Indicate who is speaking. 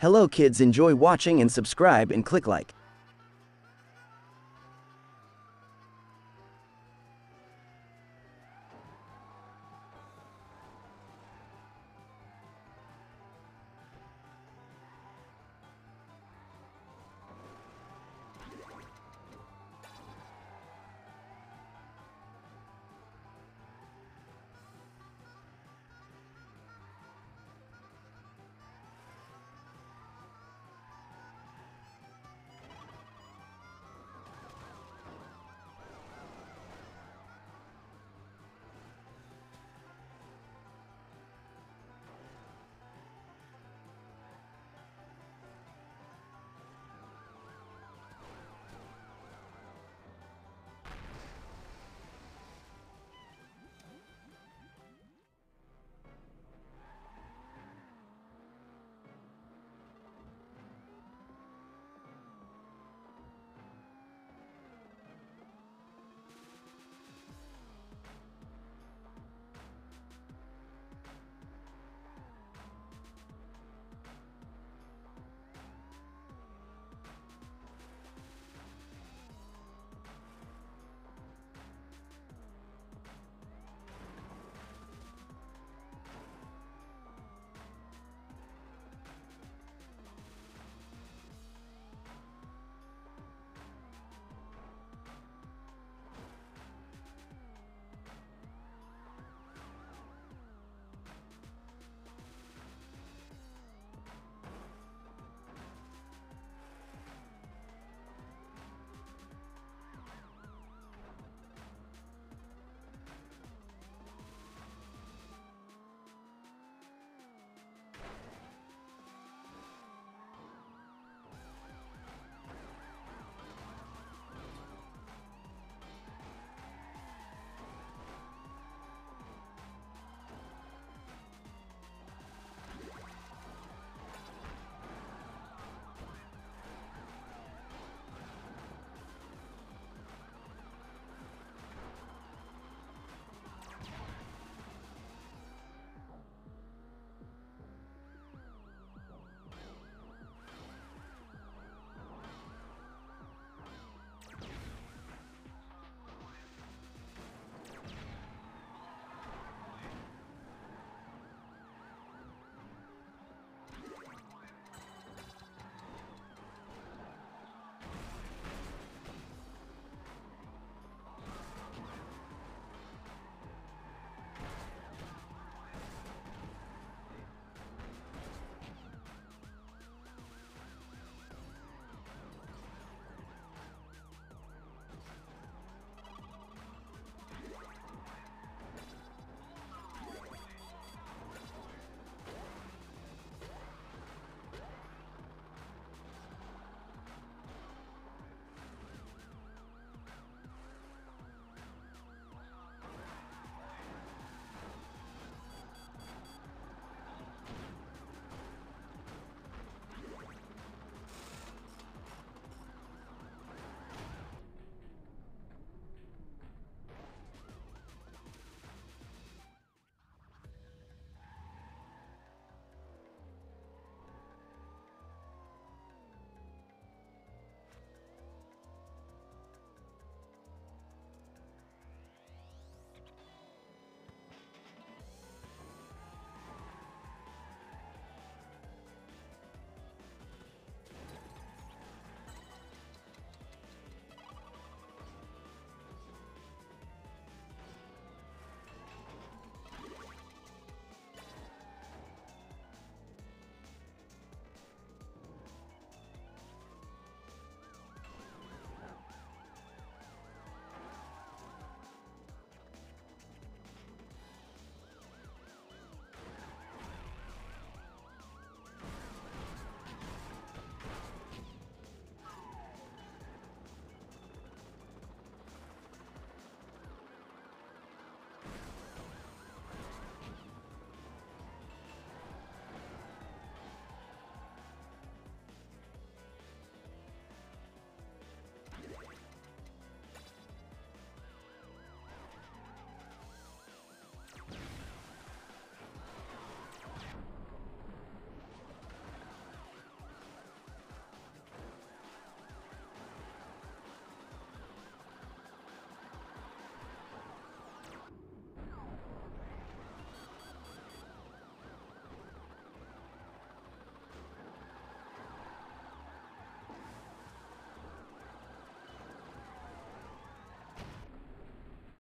Speaker 1: Hello kids enjoy watching and subscribe and click like.